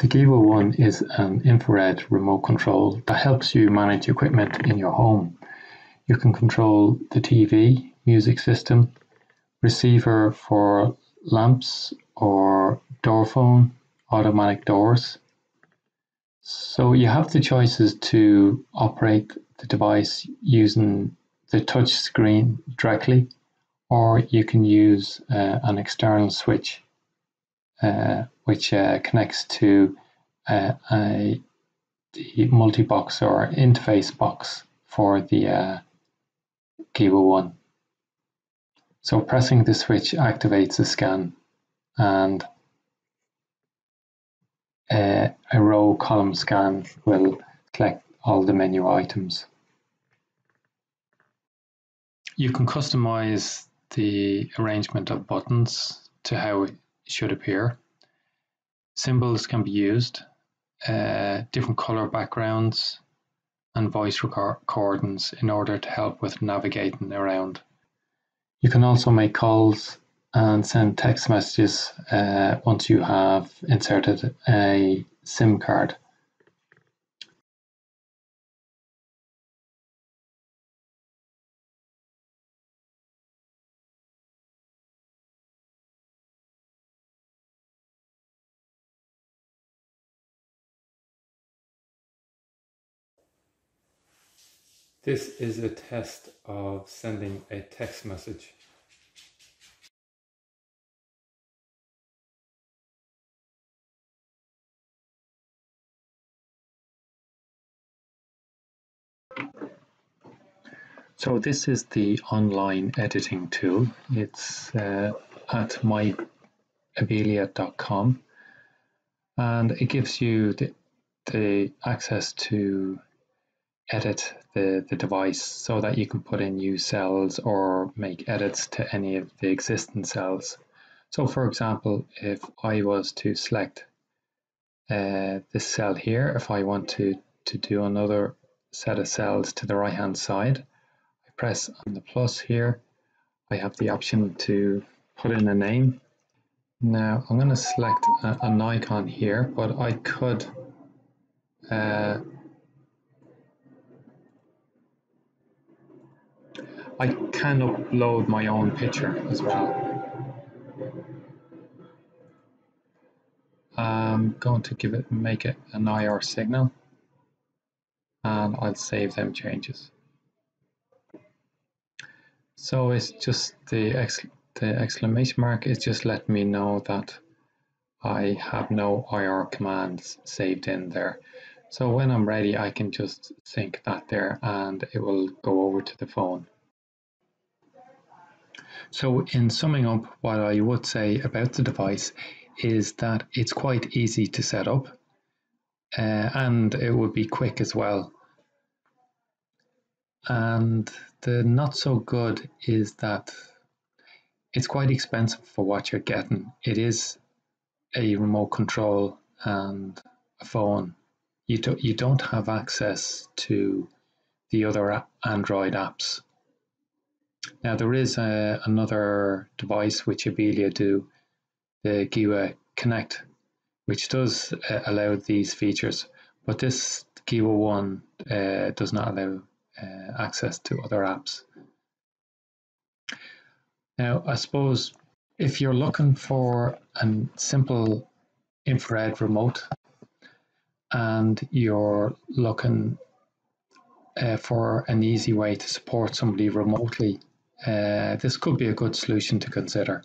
The GEWA One is an infrared remote control that helps you manage equipment in your home. You can control the TV, music system, receiver for lamps or door phone, automatic doors. So you have the choices to operate the device using the touch screen directly, or you can use uh, an external switch which uh, connects to uh, a the multi-box or interface box for the uh, GEWA One. So pressing the switch activates the scan and uh, a row column scan will collect all the menu items. You can customize the arrangement of buttons to how should appear. Symbols can be used, uh, different color backgrounds, and voice recordings in order to help with navigating around. You can also make calls and send text messages uh, once you have inserted a SIM card. This is a test of sending a text message. So this is the online editing tool. It's uh, at myabilia.com and it gives you the, the access to edit the, the device so that you can put in new cells or make edits to any of the existing cells. So for example, if I was to select uh, this cell here, if I want to, to do another set of cells to the right hand side, I press on the plus here, I have the option to put in a name. Now I'm going to select a, an icon here, but I could uh, I can upload my own picture as well. I'm going to give it, make it an IR signal and I'll save them changes. So it's just the, ex the exclamation mark is just letting me know that I have no IR commands saved in there. So when I'm ready, I can just sync that there and it will go over to the phone. So in summing up, what I would say about the device is that it's quite easy to set up uh, and it would be quick as well. And the not so good is that it's quite expensive for what you're getting. It is a remote control and a phone. You, do, you don't have access to the other Android apps now there is a, another device which Abilia do, the GEWA Connect, which does uh, allow these features, but this GEWA One uh, does not allow uh, access to other apps. Now, I suppose if you're looking for a simple infrared remote and you're looking uh, for an easy way to support somebody remotely uh, this could be a good solution to consider.